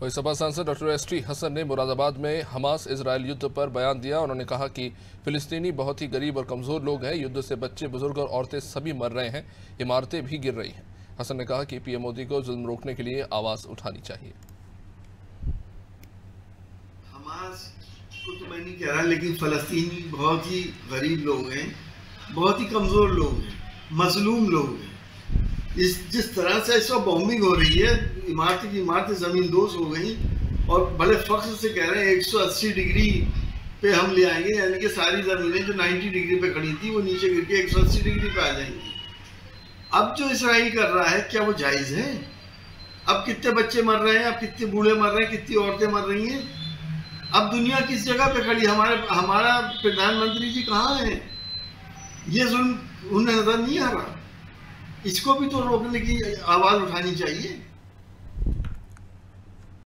वही सपा सांसद doctor S T Hasan ने मुरादाबाद में हमास इसराइल युद्ध पर बयान दिया। उन्होंने कहा कि फिलिस्तीनी बहुत ही गरीब और कमज़ोर लोग हैं। युद्ध से बच्चे, बुज़ुर्ग और औरतें सभी मर रहे हैं। इमारतें भी गिर रही हैं। हसन ने कहा कि पीएम मोदी को जुल्म रोकने के लिए आवाज़ उठानी चाहिए। हमास को तो मैं नहीं कह रहा, लेकिन फलस्तीनी बहुत ही गरीब लोग हैं, बहुत ही कमज़ोर लोग हैं, मजलूम लोग हैं। इस जिस तरह से इस वक्त बॉम्बिंग हो रही है, इमारत की इमारतें ज़मीन दोष हो गई, और बड़े फख्र से कह रहे हैं 180 डिग्री पे हम ले आएँगे, यानी कि सारी ज़मीनें जो 90 डिग्री पे खड़ी थी, वो नीचे गिर के 180 डिग्री पे आ जाएँगी। अब जो इसराइल कर रहा है, क्या वो जायज़ है? अब कितने बच्चे मर रहे हैं, अब कितने बूढ़े मर रहे हैं, कितनी औरतें मर रही हैं? अब दुनिया किस जगह पे खड़ी? हमारे, हमारा प्रधानमंत्री जी कहाँ है? ये जुल्म उन्हें नज़र नहीं आ रहा। इसको भी तो रोकने की आवाज़ उठानी चाहिए।